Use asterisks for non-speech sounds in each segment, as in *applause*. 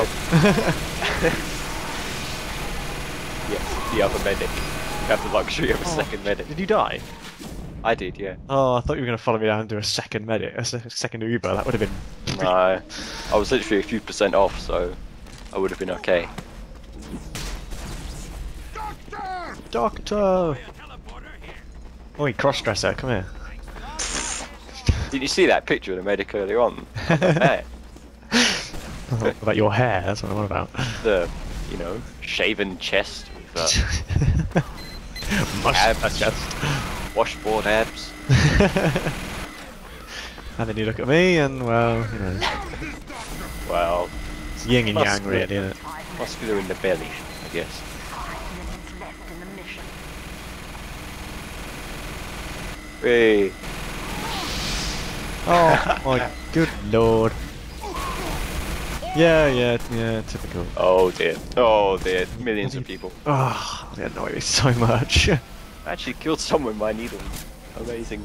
Oh. *laughs* yes, the other medic. You have the luxury of a Oh. second medic. Did you die? I did, yeah. Oh, I thought you were going to follow me down and do a second medic, a second Uber. That would have been. *laughs* No, I was literally a few percent off, so I would have been okay. Doctor! Doctor! Oi, crossdresser, come here. Did you see that picture of the medic earlier on? *laughs* What about your hair? That's what I'm on about. the, you know, shaven chest with uh, *laughs* Mustache. washboard abs. *laughs* and then you look at me, and well, you know, Well, it's yin and yang, really, isn't it? muscular in the belly, I guess. Five minutes left in the mission. Hey, Oh my good lord. Yeah, yeah, yeah, typical. oh dear, oh dear, millions of people. Oh, they annoy me so much. *laughs* I actually killed someone with my needle. Amazing,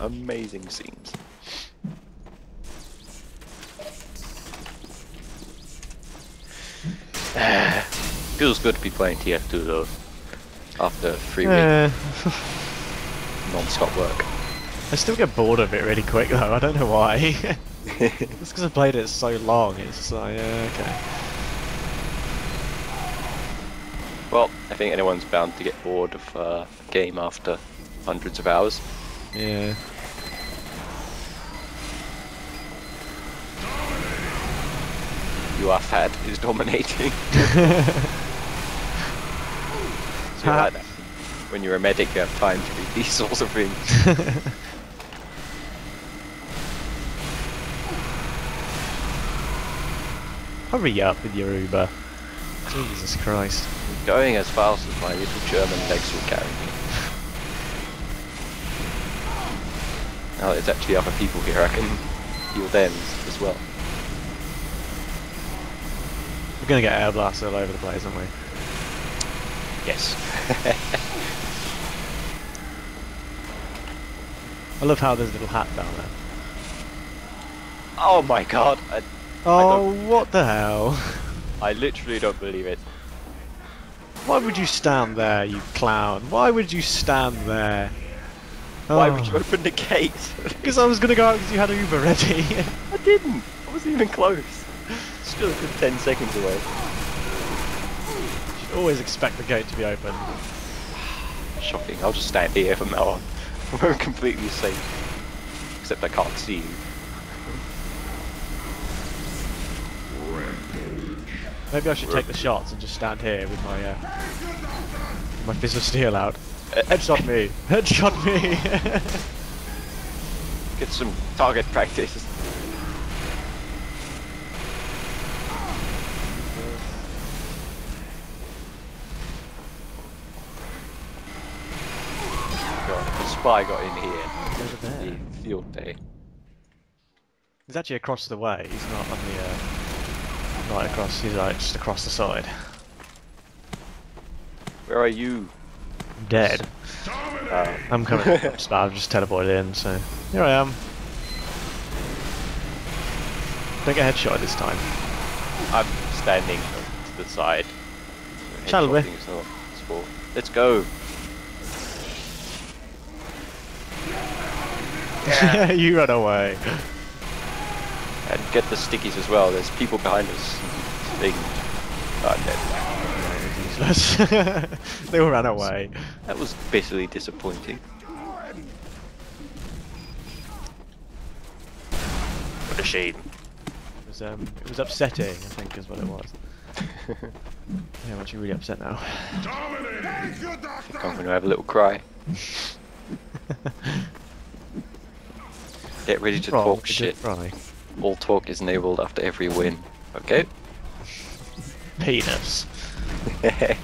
amazing scenes. *sighs* Feels good to be playing TF2 though. After three weeks Eh, non-stop work. I still get bored of it really quick though, I don't know why. *laughs* *laughs* Just because I played it so long, it's like, yeah, okay. well, I think anyone's bound to get bored of uh, a game after hundreds of hours. Yeah. You are fat is dominating. *laughs* *laughs* So like that? When you're a medic, you have time to read these sorts of things. Hurry up with your Uber. Jesus Christ. I'm Going as fast as my little German legs will carry me. Now there's actually other people here, I can heal them as well. We're gonna get air blasts all over the place, aren't we? Yes. *laughs* I love how there's a little hat down there. oh my god, I, Oh, what the hell? I literally don't believe it. Why would you stand there, you clown? Why would you stand there? Why Oh. would you open the gate? *laughs* Because I was gonna go out because you had Uber ready. *laughs* I didn't. I wasn't even close. Still a good 10 seconds away. you should always expect the gate to be open. Shocking. I'll just stand here from now on. *laughs* We're completely safe. Except I can't see you. Maybe I should take the shots and just stand here with my uh, my fist of steel out. Uh, Headshot me! Headshot me! *laughs* Get some target practice. Spy got in here. Over there. The field day. He's actually across the way. He's not on the uh, right across. He's like just across the side. Where are you? Dead. Uh, I'm coming. *laughs* just, I've just teleported in, so here I am. Don't get headshot this time. I'm standing to the side. Shall we? Headshotting is not sport. Let's go. Yeah. *laughs* you run away. And get the stickies as well. There's people behind us. Big. Oh, no. Useless. they all ran away. That was bitterly disappointing. What a shame. It was um, it was upsetting. I think is what it was. *laughs* Yeah, I'm actually really upset now. I think I'm going to have a little cry. *laughs* Get ready to Roll, talk shit. Cry. All talk is enabled after every win. Okay? Penis. *laughs*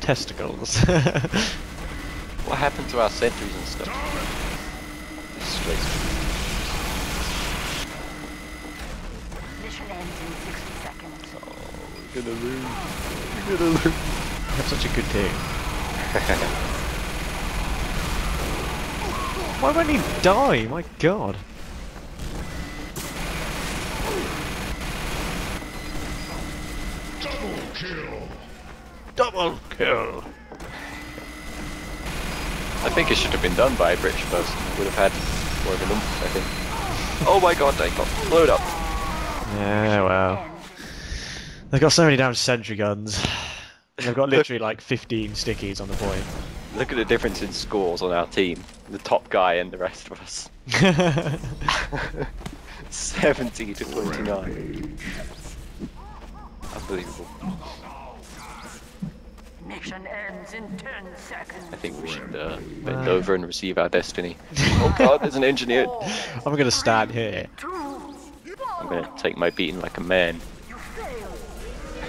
Testicles. *laughs* what happened to our sentries and stuff? Disgraceful. Mission ends in 60 seconds. Oh, We're gonna lose. We're gonna lose. Have such a good team. *laughs* Why won't he die? My god. Kill. Double kill. I think it should have been done by a British person. Would have had more of an oomph, I think. Oh my god, I got blown up. Yeah, well. They've got so many damn sentry guns. They've got literally like 15 stickies on the point. Look at the difference in scores on our team. The top guy and the rest of us. *laughs* *laughs* 70 to 29. Unbelievable. Mission ends in 10 seconds. I think we should uh, bend over and receive our destiny. *laughs* Oh god, there's an engineer. I'm gonna stand here. I'm gonna take my beating like a man.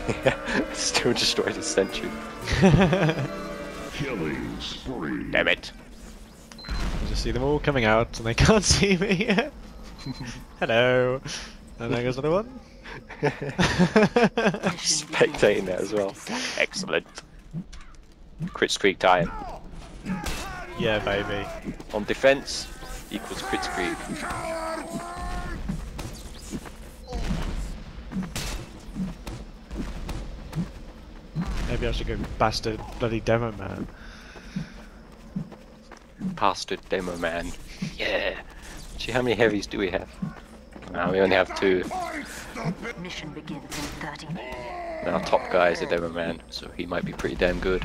*laughs* Still destroy the sentry. Killing spree. Damn it. I just see them all coming out and they *laughs* can't see me. Hello. And there goes another one. Spectating that as well. Excellent. Crit streak time. yeah, baby. On defense equals crit streak. Maybe I should go bastard bloody demo man. Bastard demo man. Yeah. See how many heavies do we have? Now we only have two. Mission begins in 30. And our top guy is a demo man, so he might be pretty damn good.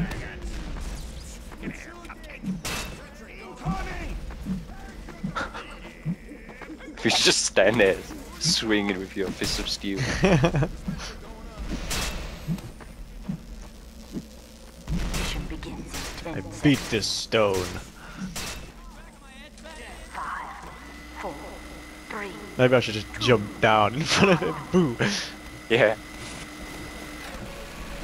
*laughs* if you just stand there swinging with your fist of steel. Mission begins in I beat this stone. Five, four, three, Maybe I should just jump down in front of it. Boo! Yeah.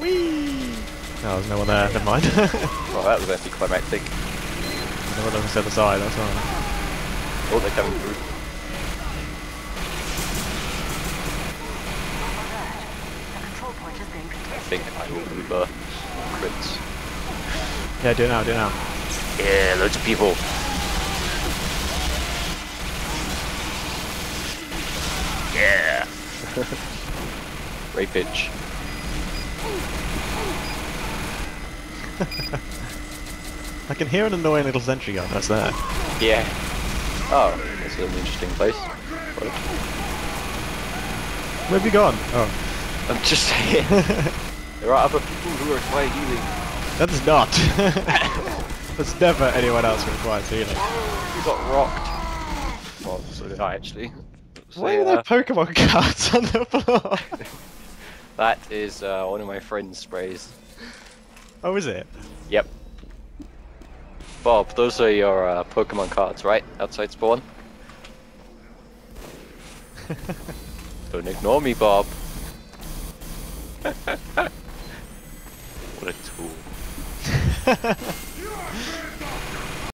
Whee! No, there's no one there. Never mind. Oh, *laughs* that was anticlimactic. no one on the other side. That's all. Oh, they're coming through. the control point is being I think I will Uber crits. Yeah, do it now. Do it now. Yeah, loads of people. Yeah. *laughs* Great pitch. I can hear an annoying little sentry gun. That's there. Yeah. Oh, that's an interesting place. Where have you gone? Oh, I'm just saying. *laughs* there are other people who require healing. that's not. *laughs* There's never anyone else who requires healing. You got rocked. Well, so did I actually. So, Why are there uh, Pokemon cards on the floor? *laughs* that is uh, one of my friend's sprays. oh, is it? Yep. Bob, those are your uh, Pokemon cards, right? Outside spawn? *laughs* Don't ignore me, Bob. *laughs* what a tool. *laughs*